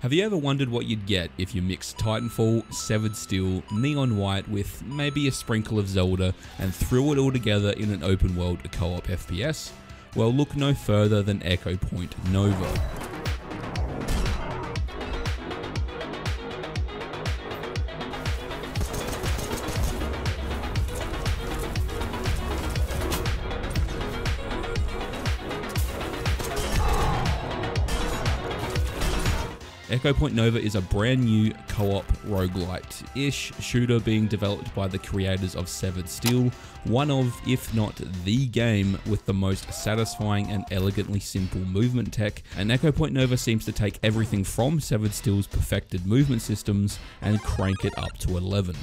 Have you ever wondered what you'd get if you mixed Titanfall, Severed Steel, Neon White with maybe a sprinkle of Zelda and threw it all together in an open world co-op FPS? Well look no further than Echo Point Nova. Echo Point Nova is a brand new co-op roguelite-ish shooter being developed by the creators of Severed Steel, one of, if not the game with the most satisfying and elegantly simple movement tech, and Echo Point Nova seems to take everything from Severed Steel's perfected movement systems and crank it up to 11.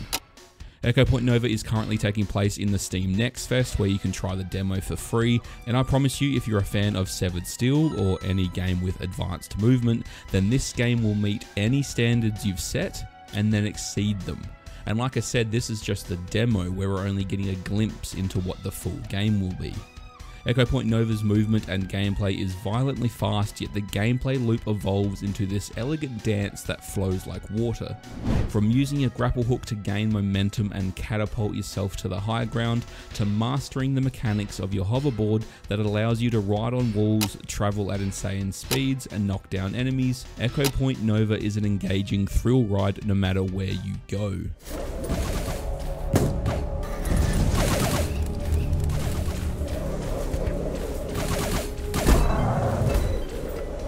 Echo Point Nova is currently taking place in the Steam Next Fest where you can try the demo for free and I promise you if you're a fan of Severed Steel or any game with advanced movement then this game will meet any standards you've set and then exceed them. And like I said, this is just the demo where we're only getting a glimpse into what the full game will be. Echo Point Nova's movement and gameplay is violently fast, yet the gameplay loop evolves into this elegant dance that flows like water. From using a grapple hook to gain momentum and catapult yourself to the high ground, to mastering the mechanics of your hoverboard that allows you to ride on walls, travel at insane speeds, and knock down enemies, Echo Point Nova is an engaging thrill ride no matter where you go.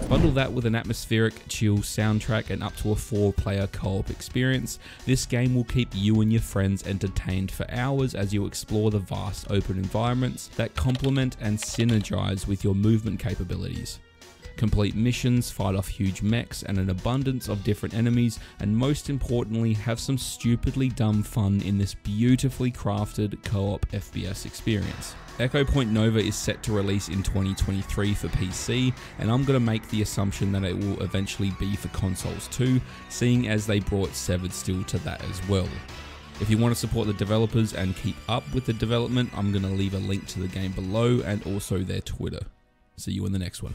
Bundle that with an atmospheric, chill soundtrack and up to a 4 player co op experience, this game will keep you and your friends entertained for hours as you explore the vast open environments that complement and synergize with your movement capabilities complete missions, fight off huge mechs and an abundance of different enemies, and most importantly, have some stupidly dumb fun in this beautifully crafted co-op FPS experience. Echo Point Nova is set to release in 2023 for PC, and I'm going to make the assumption that it will eventually be for consoles too, seeing as they brought Severed Steel to that as well. If you want to support the developers and keep up with the development, I'm going to leave a link to the game below and also their Twitter. See you in the next one.